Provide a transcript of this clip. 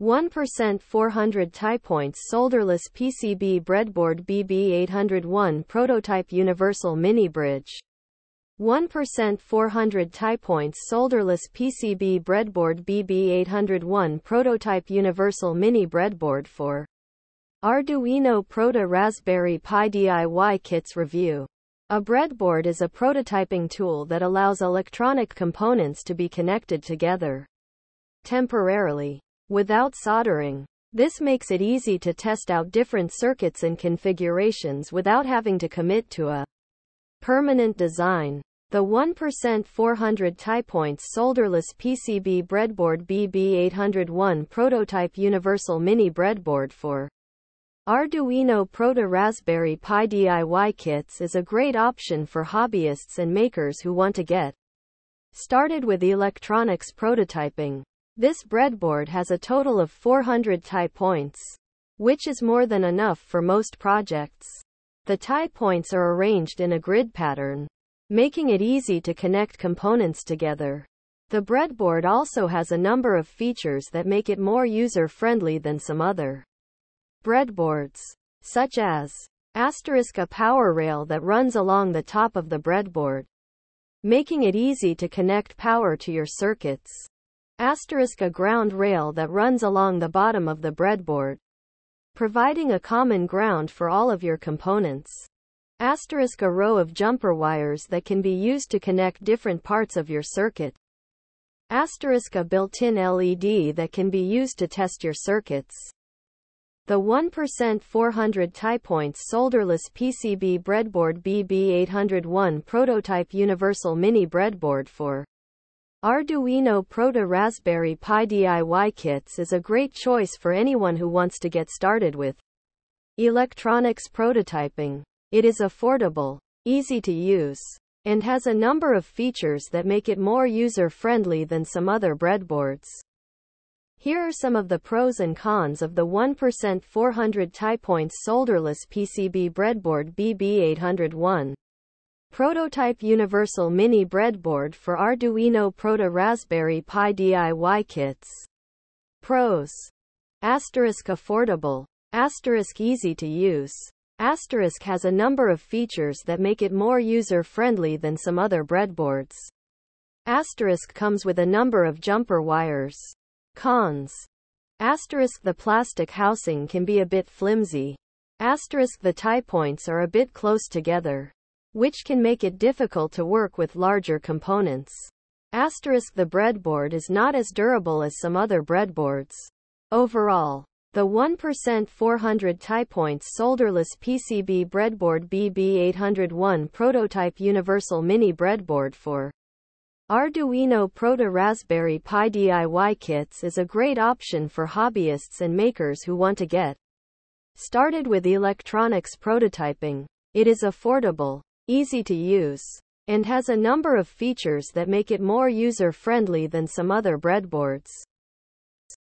1% 400 Tie-Points solderless PCB breadboard BB801 prototype universal mini bridge. 1% 400 Tie-Points solderless PCB breadboard BB801 prototype universal mini breadboard for Arduino Proto Raspberry Pi DIY kits review. A breadboard is a prototyping tool that allows electronic components to be connected together temporarily without soldering. This makes it easy to test out different circuits and configurations without having to commit to a permanent design. The 1% 400 tie-points solderless PCB breadboard BB801 prototype universal mini breadboard for Arduino Proto Raspberry Pi DIY kits is a great option for hobbyists and makers who want to get started with electronics prototyping. This breadboard has a total of 400 tie points, which is more than enough for most projects. The tie points are arranged in a grid pattern, making it easy to connect components together. The breadboard also has a number of features that make it more user-friendly than some other breadboards, such as asterisk a power rail that runs along the top of the breadboard, making it easy to connect power to your circuits asterisk a ground rail that runs along the bottom of the breadboard, providing a common ground for all of your components. Asterisk a row of jumper wires that can be used to connect different parts of your circuit. Asterisk a built-in LED that can be used to test your circuits. The 1% 400 tie-points solderless PCB breadboard BB801 prototype universal mini breadboard for Arduino Proto Raspberry Pi DIY kits is a great choice for anyone who wants to get started with electronics prototyping. It is affordable, easy to use, and has a number of features that make it more user-friendly than some other breadboards. Here are some of the pros and cons of the 1% 400 Tie-Points solderless PCB breadboard BB801. Prototype Universal Mini Breadboard for Arduino Proto Raspberry Pi DIY Kits. Pros. Asterisk affordable. Asterisk easy to use. Asterisk has a number of features that make it more user-friendly than some other breadboards. Asterisk comes with a number of jumper wires. Cons. Asterisk the plastic housing can be a bit flimsy. Asterisk the tie points are a bit close together which can make it difficult to work with larger components. Asterisk the breadboard is not as durable as some other breadboards. Overall, the 1% 400 Tie-Points solderless PCB breadboard BB801 prototype universal mini breadboard for Arduino Proto Raspberry Pi DIY kits is a great option for hobbyists and makers who want to get started with electronics prototyping. It is affordable, easy to use, and has a number of features that make it more user-friendly than some other breadboards.